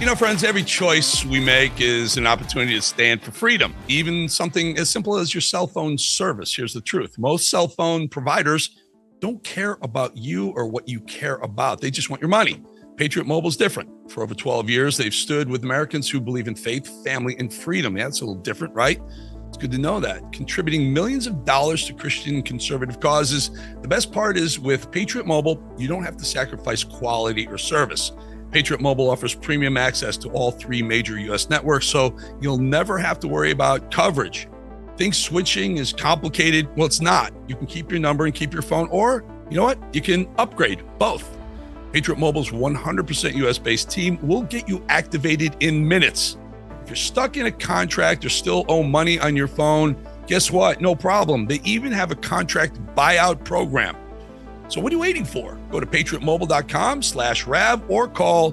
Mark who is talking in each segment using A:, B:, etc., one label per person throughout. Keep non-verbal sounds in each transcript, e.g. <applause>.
A: You know, friends, every choice we make is an opportunity to stand for freedom, even something as simple as your cell phone service. Here's the truth most cell phone providers don't care about you or what you care about, they just want your money. Patriot Mobile is different. For over 12 years, they've stood with Americans who believe in faith, family, and freedom. Yeah, it's a little different, right? Good to know that. Contributing millions of dollars to Christian conservative causes. The best part is with Patriot Mobile, you don't have to sacrifice quality or service. Patriot Mobile offers premium access to all three major US networks, so you'll never have to worry about coverage. Think switching is complicated? Well, it's not. You can keep your number and keep your phone, or you know what? You can upgrade both. Patriot Mobile's 100% US based team will get you activated in minutes. If you're stuck in a contract or still owe money on your phone, guess what? No problem. They even have a contract buyout program. So what are you waiting for? Go to patriotmobile.com slash RAV or call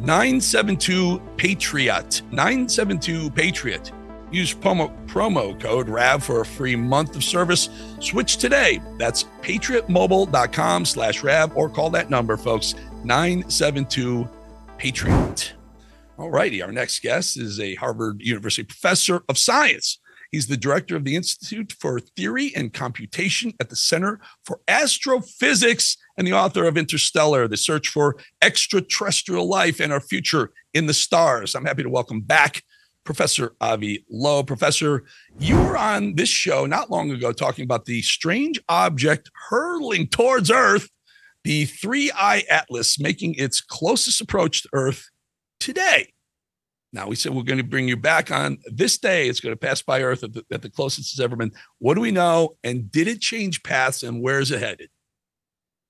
A: 972 Patriot. 972 Patriot. Use promo, promo code RAV for a free month of service. Switch today. That's patriotmobile.com slash RAV or call that number, folks. 972 Patriot. All righty. Our next guest is a Harvard University professor of science. He's the director of the Institute for Theory and Computation at the Center for Astrophysics and the author of Interstellar, The Search for Extraterrestrial Life and Our Future in the Stars. I'm happy to welcome back Professor Avi Loeb. Professor, you were on this show not long ago talking about the strange object hurtling towards Earth, the 3I Atlas, making its closest approach to Earth today. Now, we said we're going to bring you back on this day. It's going to pass by Earth at the, at the closest it's ever been. What do we know? And did it change paths and where is it headed?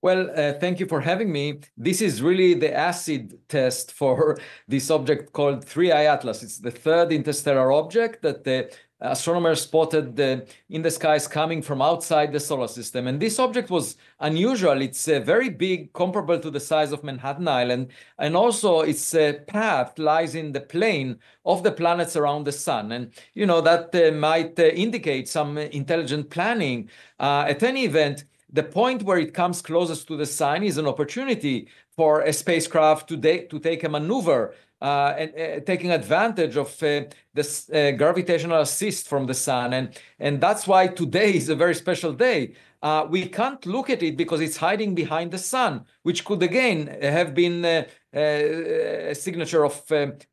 B: Well, uh, thank you for having me. This is really the acid test for <laughs> this object called 3I Atlas. It's the third interstellar object that the astronomers spotted in the skies coming from outside the solar system. And this object was unusual. It's uh, very big, comparable to the size of Manhattan Island. And also its uh, path lies in the plane of the planets around the sun. And, you know, that uh, might indicate some intelligent planning. At any event, the point where it comes closest to the sun is an opportunity for a spacecraft to, to take a maneuver uh, and uh, taking advantage of uh, this uh, gravitational assist from the sun. And, and that's why today is a very special day. Uh, we can't look at it because it's hiding behind the sun, which could again have been uh, a signature of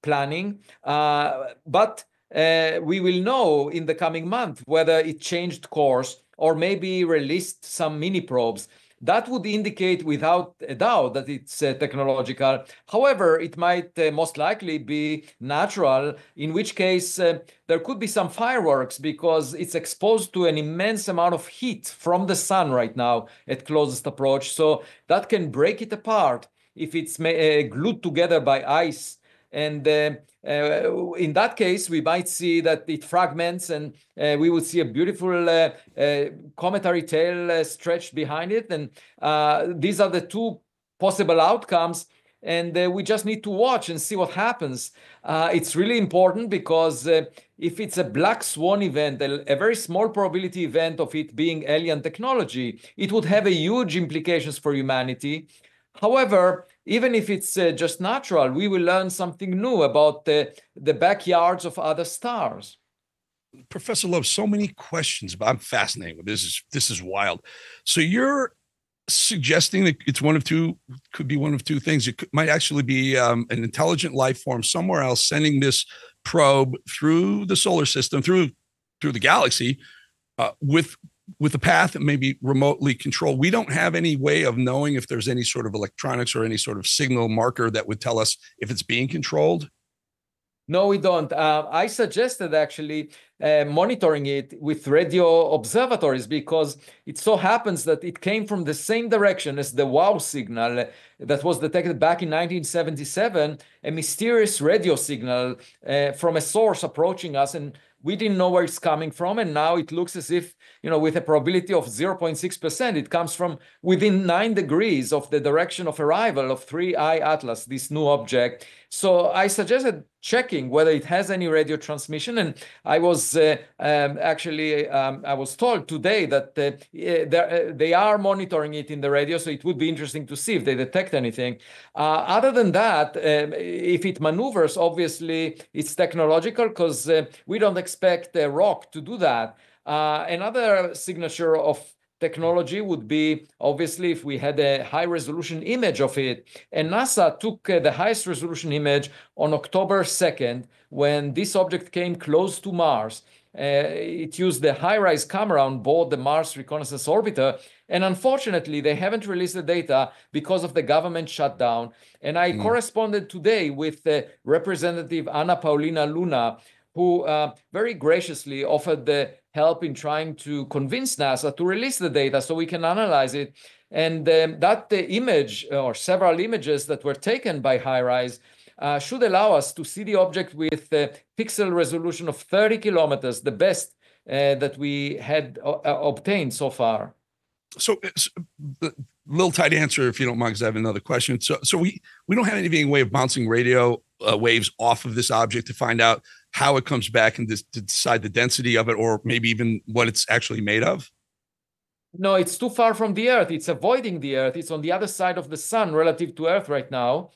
B: planning. but we will know in the coming month whether it changed course or maybe released some mini probes that would indicate without a doubt that it's uh, technological. However, it might uh, most likely be natural, in which case uh, there could be some fireworks because it's exposed to an immense amount of heat from the sun right now at closest approach. So that can break it apart if it's uh, glued together by ice. And uh, uh, in that case, we might see that it fragments and uh, we would see a beautiful uh, uh cometary tail uh, stretched behind it. And uh, these are the two possible outcomes. And we just need to watch and see what happens. it's really important because if it's a black swan event, a, a, very small probability event of it being alien technology, it would have a huge implications for humanity. However, even if it's uh, just natural, we will learn something new about the, the backyards of other stars.
A: Professor Loeb, so many questions, but I'm fascinated this. Is this is wild? So you're suggesting that it's one of two, could be one of two things. It could, might actually be um, an intelligent life form somewhere else sending this probe through the solar system, through through the galaxy, uh, with with a path that may be remotely controlled, we don't have any way of knowing if there's any sort of electronics or any sort of signal marker that would tell us if it's being controlled?
B: No, we don't. Uh, I suggested actually uh, monitoring it with radio observatories because it so happens that it came from the same direction as the wow signal that was detected back in 1977, a mysterious radio signal uh, from a source approaching us. And we didn't know where it's coming from, and now it looks as if, you know, with a probability of 0.6%, it comes from within nine degrees of the direction of arrival of 3I Atlas, this new object. So I suggested checking whether it has any radio transmission, and I was uh, um, actually um, I was told today that uh, uh, they are monitoring it in the radio, so it would be interesting to see if they detect anything. Uh, other than that, um, if it maneuvers, obviously it's technological because uh, we don't expect a rock to do that. Uh, another signature of technology would be obviously if we had a high resolution image of it. And NASA took uh, the highest resolution image on October 2nd when this object came close to Mars. Uh, it used the HiRISE camera on board the Mars Reconnaissance Orbiter. And unfortunately, they haven't released the data because of the government shutdown. And I mm. corresponded today with uh, Representative Anna Paulina Luna, who uh, very graciously offered the help in trying to convince NASA to release the data so we can analyze it. And um, that the image or several images that were taken by HiRISE uh, should allow us to see the object with a pixel resolution of 30 kilometers, the best uh, that we had uh, obtained so far.
A: So, so little tight answer, if you don't mind, because I have another question. So, so we we don't have any way of bouncing radio uh, waves off of this object to find out how it comes back and to decide the density of it, or maybe even what it's actually made of.
B: No, it's too far from the Earth. It's avoiding the Earth. It's on the other side of the sun relative to Earth right now.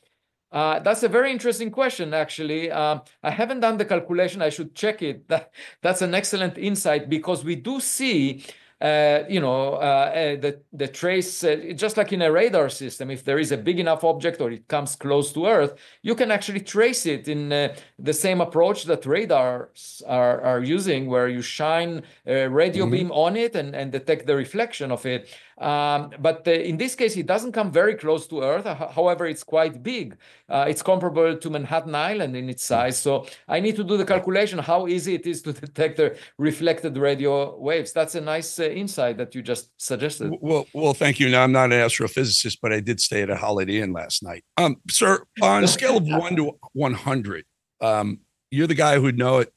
B: Uh, that's a very interesting question, actually. Um, I haven't done the calculation. I should check it. <laughs> That, that's an excellent insight because we do see uh, you know, uh, uh, the, the trace, uh, just like in a radar system, if there is a big enough object or it comes close to Earth, you can actually trace it in uh, the same approach that radars are, are using, where you shine a radio mm-hmm. beam on it and, and detect the reflection of it. Um, but uh, in this case, it doesn't come very close to Earth. However, it's quite big. Uh, it's comparable to Manhattan Island in its size. So I need to do the calculation how easy it is to <laughs> detect the reflected radio waves. That's a nice insight that you just suggested.
A: Well, well, thank you. Now I'm not an astrophysicist, but I did stay at a Holiday Inn last night. Um, sir, on a scale of one to 100, um, you're the guy who'd know it.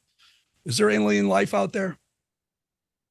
A: Is there alien life out there?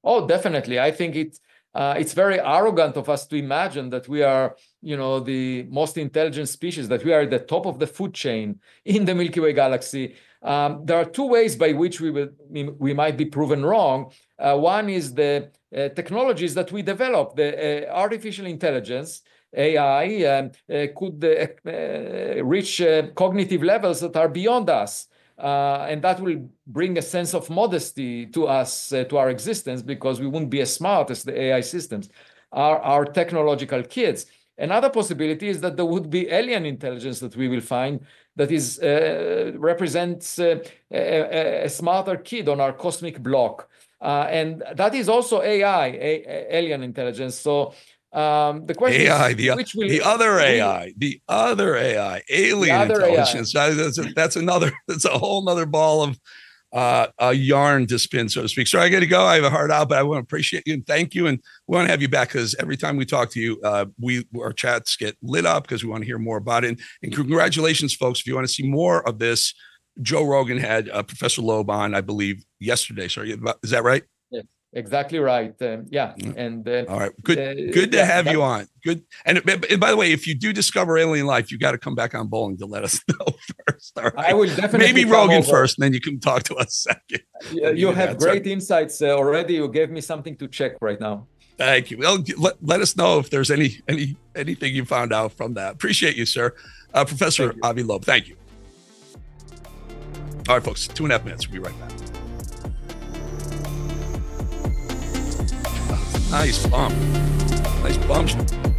B: Oh, definitely. I think it's uh, it's very arrogant of us to imagine that we are, you know, the most intelligent species, that we are at the top of the food chain in the Milky Way galaxy. Um, there are two ways by which we will we might be proven wrong. Uh, one is the uh, technologies that we develop, the uh, artificial intelligence. AI um, uh, could uh, reach cognitive levels that are beyond us. Uh, and that will bring a sense of modesty to us, uh, to our existence, because we won't be as smart as the AI systems, our, our technological kids. Another possibility is that there would be alien intelligence that we will find that is uh, represents uh, a, a, smarter kid on our cosmic block. Uh, and that is also AI, a, alien intelligence. So um, the question
A: AI,
B: is,
A: the, which will, the other AI, the other AI, alien other intelligence. AI. That's, a, that's another, <laughs> that's a whole nother ball of uh, a yarn to spin, so to speak. So I got to go. I have a heart out, but I want to appreciate you and thank you. And we want to have you back because every time we talk to you, uh, we our chats get lit up because we want to hear more about it. And, and, congratulations, folks! If you want to see more of this, Joe Rogan had uh, Professor Loeb on, I believe, yesterday. Sorry, is that right?
B: exactly right. Um, yeah mm. and uh,
A: all right. Good uh, good to yeah, have you on. Good and, and, by the way if you do discover alien life you got to come back on Bolling to let us <laughs> know first. All right?
B: i will definitely
A: maybe rogan over. first and then you can talk to us <laughs> second.
B: You, you have great insights uh, already. You gave me something to check right now.
A: Thank you. Well let, let us know if there's any any anything you found out from that. Appreciate you sir. Uh, professor avi loeb thank you all right folks two and a half minutes we'll be right back Nice bump. Nice bump.